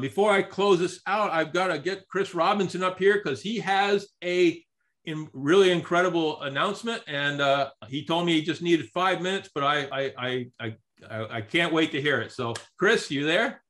Before I close this out, I've got to get Chris Robinson up here because he has a in really incredible announcement, and uh, he told me he just needed five minutes, but I I I I, I can't wait to hear it. So, Chris, you there?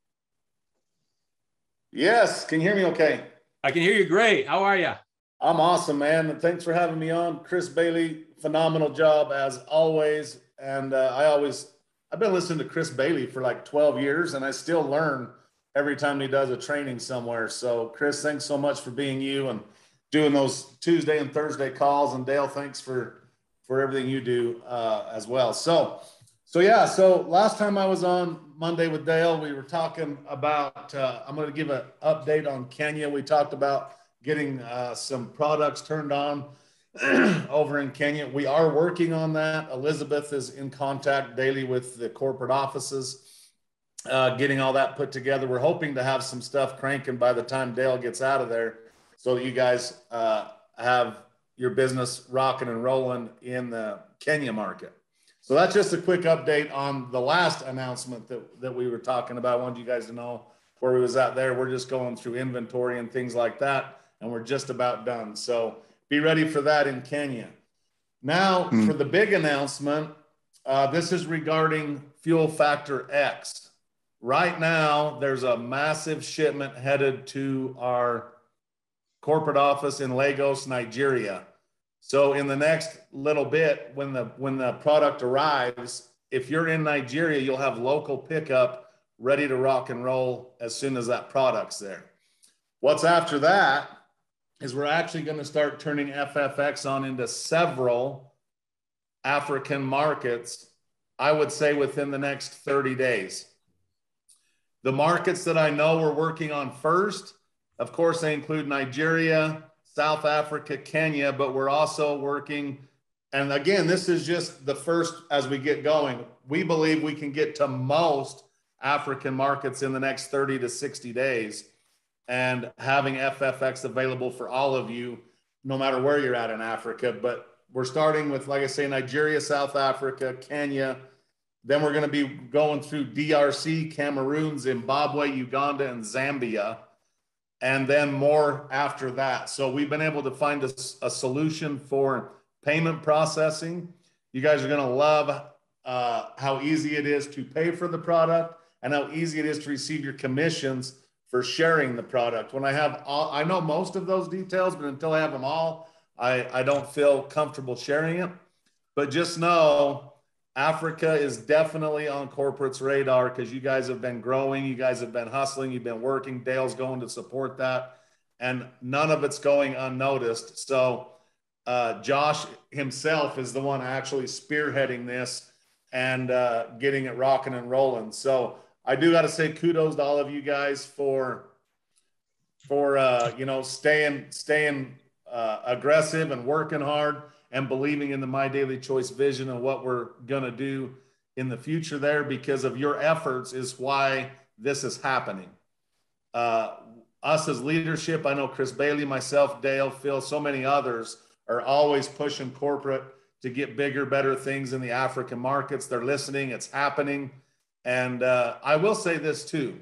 Yes. Can you hear me? Okay. I can hear you great. How are you? I'm awesome, man. Thanks for having me on, Chris Bailey. Phenomenal job as always, and uh, I always I've been listening to Chris Bailey for like 12 years, and I still learn every time he does a training somewhere. So, Chris, thanks so much for being you and doing those Tuesday and Thursday calls. And Dale, thanks for for everything you do uh, as well. So, so yeah. So last time I was on Monday with Dale, we were talking about. Uh, I'm going to give an update on Kenya. We talked about getting uh, some products turned on over in Kenya. We are working on that. Elizabeth is in contact daily with the corporate offices. Uh, getting all that put together. We're hoping to have some stuff cranking by the time Dale gets out of there so that you guys uh, have your business rocking and rolling in the Kenya market. So that's just a quick update on the last announcement that, that we were talking about. I wanted you guys to know where we was at there. We're just going through inventory and things like that, and we're just about done. So be ready for that in Kenya. Now, mm. for the big announcement, uh, this is regarding Fuel Factor X. Right now, there's a massive shipment headed to our corporate office in Lagos, Nigeria. So in the next little bit, when the when the product arrives, if you're in Nigeria, you'll have local pickup ready to rock and roll as soon as that product's there. What's after that is we're actually going to start turning FFX on into several African markets, I would say within the next 30 days. The markets that I know we're working on first of course, they include Nigeria, South Africa, Kenya, but we're also working. And again, this is just the first as we get going. We believe we can get to most African markets in the next 30 to 60 days and having FFX available for all of you, no matter where you're at in Africa. But we're starting with, like I say, Nigeria, South Africa, Kenya. Then we're going to be going through DRC, Cameroon, Zimbabwe, Uganda, and Zambia and then more after that. So we've been able to find a, a solution for payment processing. You guys are going to love uh, how easy it is to pay for the product and how easy it is to receive your commissions for sharing the product. When I have all, I know most of those details, but until I have them all, I, I don't feel comfortable sharing it. But just know Africa is definitely on corporate's radar because you guys have been growing, you guys have been hustling, you've been working. Dale's going to support that, and none of it's going unnoticed. So, uh, Josh himself is the one actually spearheading this and uh, getting it rocking and rolling. So, I do got to say kudos to all of you guys for for uh, you know staying staying uh, aggressive and working hard and believing in the My Daily Choice vision and what we're going to do in the future there because of your efforts is why this is happening. Uh, us as leadership, I know Chris Bailey, myself, Dale, Phil, so many others are always pushing corporate to get bigger, better things in the African markets. They're listening, it's happening. And uh, I will say this too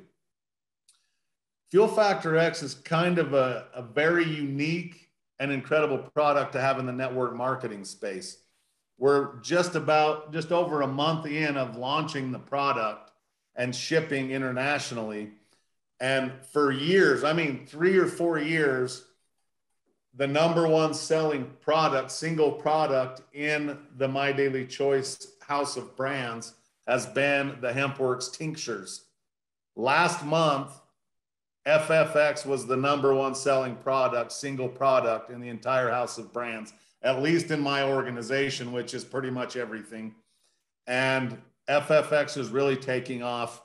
Fuel Factor X is kind of a, a very unique an incredible product to have in the network marketing space. We're just about just over a month in of launching the product and shipping internationally. And for years, I mean, three or four years, the number one selling product, single product in the My Daily Choice house of brands has been the HempWorks tinctures. Last month, FFX was the number one selling product, single product in the entire house of brands, at least in my organization, which is pretty much everything. And FFX is really taking off.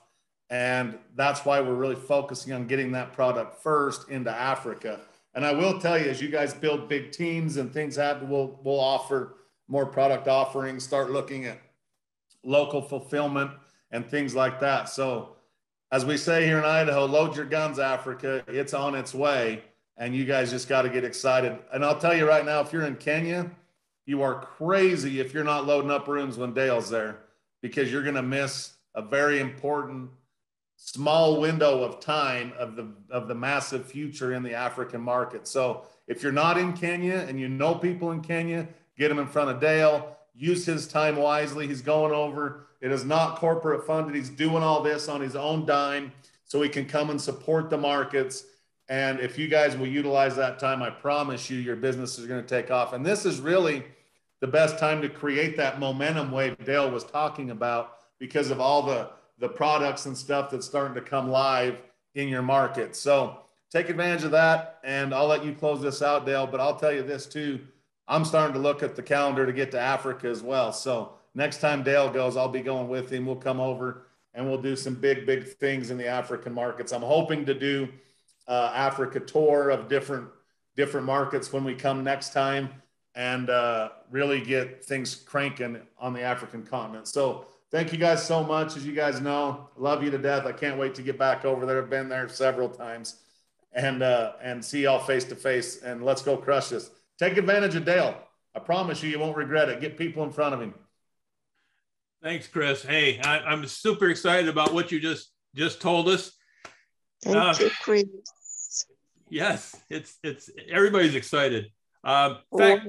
And that's why we're really focusing on getting that product first into Africa. And I will tell you, as you guys build big teams and things happen, we'll, we'll offer more product offerings, start looking at local fulfillment and things like that. So as we say here in Idaho, load your guns, Africa. It's on its way. And you guys just got to get excited. And I'll tell you right now, if you're in Kenya, you are crazy if you're not loading up rooms when Dale's there because you're going to miss a very important small window of time of the of the massive future in the African market. So if you're not in Kenya and you know people in Kenya, get them in front of Dale. Use his time wisely. He's going over. It is not corporate funded. He's doing all this on his own dime so he can come and support the markets. And if you guys will utilize that time, I promise you, your business is going to take off. And this is really the best time to create that momentum wave Dale was talking about because of all the the products and stuff that's starting to come live in your market. So take advantage of that. And I'll let you close this out, Dale. But I'll tell you this too. I'm starting to look at the calendar to get to Africa as well. So next time Dale goes, I'll be going with him. We'll come over and we'll do some big, big things in the African markets. I'm hoping to do uh, Africa tour of different different markets when we come next time and uh, really get things cranking on the African continent. So thank you guys so much. As you guys know, love you to death. I can't wait to get back over there. I've been there several times and uh, and see y'all face to face. And let's go crush this. Take advantage of Dale. I promise you, you won't regret it. Get people in front of him. Thanks, Chris. Hey, I, am super excited about what you just just told us. Thank uh, you, Chris. Yes, it's it's everybody's excited. Uh, fact,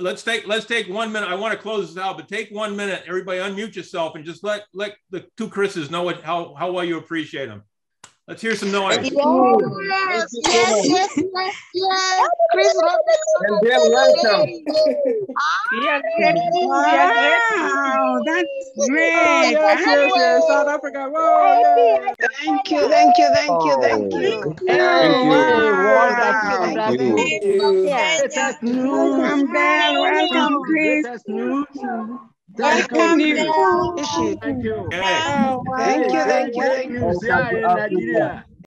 let's take let's take one minute. I want to close this out, but take one minute. Everybody, unmute yourself and just let let the two Chris's know what how how well you appreciate them. Let's hear some noise. Yes, yes, yes, yes, yes. Chris And then welcome. yes, yes, wow, that's great. Yes, yes, yes, South Africa. Whoa, Thank you, thank you, thank you, thank you. Thank you. Wow. Thank you. Thank you. Yes. Welcome, Ben. Welcome, Chris. Welcome. Thank you. Thank you. Thank you. Okay. Thank you, thank you, thank you. Yeah, in Nigeria.